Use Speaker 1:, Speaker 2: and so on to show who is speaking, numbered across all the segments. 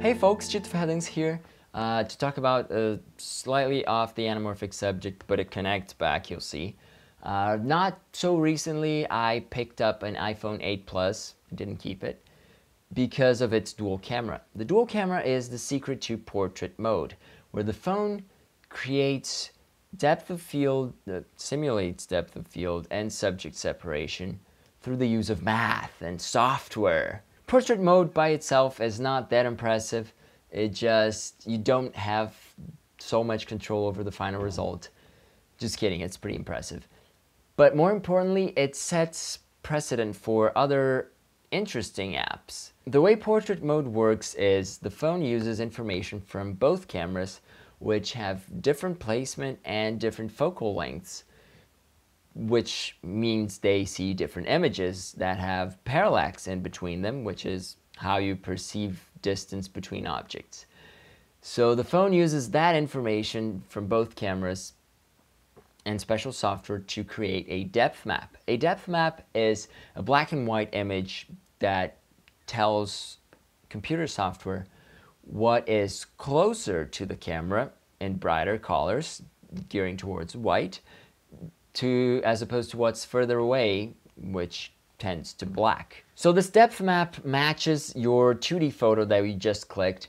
Speaker 1: Hey folks, Tito Ferradans here uh, to talk about a slightly off the anamorphic subject, but it connects back, you'll see. Uh, not so recently, I picked up an iPhone 8 Plus, didn't keep it, because of its dual camera. The dual camera is the secret to portrait mode, where the phone creates depth of field, uh, simulates depth of field and subject separation through the use of math and software. Portrait mode by itself is not that impressive. It just, you don't have so much control over the final result. Just kidding, it's pretty impressive. But more importantly, it sets precedent for other interesting apps. The way portrait mode works is the phone uses information from both cameras which have different placement and different focal lengths, which means they see different images that have parallax in between them, which is how you perceive distance between objects. So the phone uses that information from both cameras and special software to create a depth map. A depth map is a black and white image that tells computer software what is closer to the camera in brighter colors, gearing towards white, to as opposed to what's further away, which tends to black. So this depth map matches your 2D photo that we just clicked,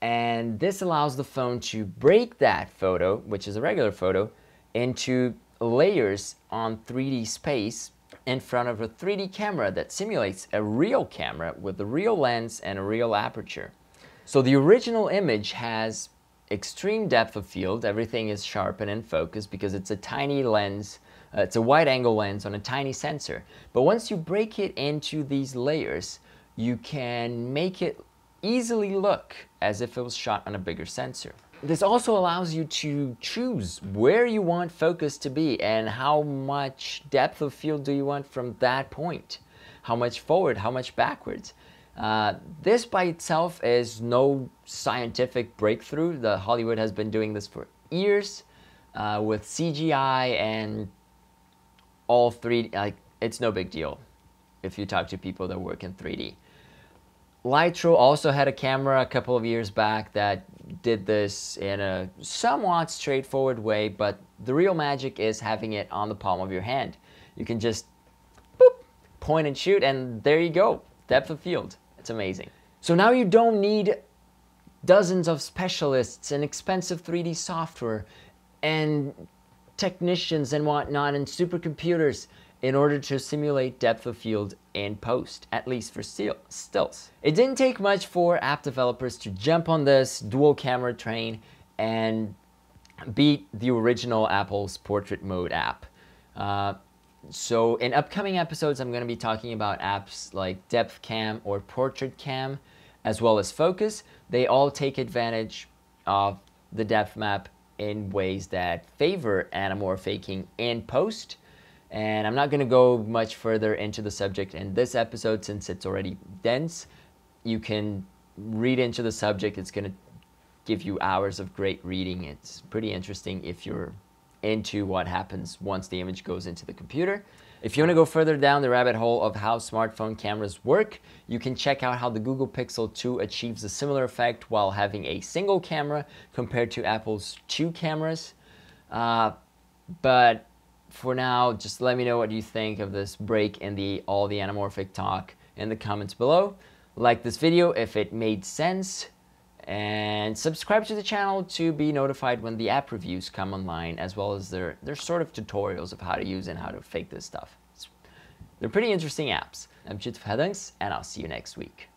Speaker 1: and this allows the phone to break that photo, which is a regular photo, into layers on 3D space in front of a 3D camera that simulates a real camera with a real lens and a real aperture. So the original image has extreme depth of field, everything is sharp and in focus because it's a tiny lens, uh, it's a wide angle lens on a tiny sensor. But once you break it into these layers, you can make it easily look as if it was shot on a bigger sensor. This also allows you to choose where you want focus to be and how much depth of field do you want from that point. How much forward, how much backwards. Uh, this by itself is no scientific breakthrough. The Hollywood has been doing this for years uh, with CGI and all 3D. Like it's no big deal if you talk to people that work in 3D. Lytro also had a camera a couple of years back that did this in a somewhat straightforward way, but the real magic is having it on the palm of your hand. You can just boop, point and shoot, and there you go depth of field. It's amazing. So now you don't need dozens of specialists and expensive 3D software and technicians and whatnot and supercomputers in order to simulate depth of field and post, at least for stills. It didn't take much for app developers to jump on this dual camera train and beat the original Apple's portrait mode app. Uh, so in upcoming episodes, I'm going to be talking about apps like Depth Cam or Portrait Cam, as well as Focos. They all take advantage of the depth map in ways that favor anamorphic faking in post. And I'm not going to go much further into the subject in this episode since it's already dense. You can read into the subject. It's going to give you hours of great reading. It's pretty interesting if you're into what happens once the image goes into the computer. If you want to go further down the rabbit hole of how smartphone cameras work, you can check out how the Google Pixel 2 achieves a similar effect while having a single camera compared to Apple's two cameras. Uh, but for now, just let me know what you think of this break in the all the anamorphic talk in the comments below. Like this video if it made sense and subscribe to the channel to be notified when the app reviews come online as well as their, their sort of tutorials of how to use and how to fake this stuff. It's, they're pretty interesting apps. I'm Tito Ferradans and I'll see you next week.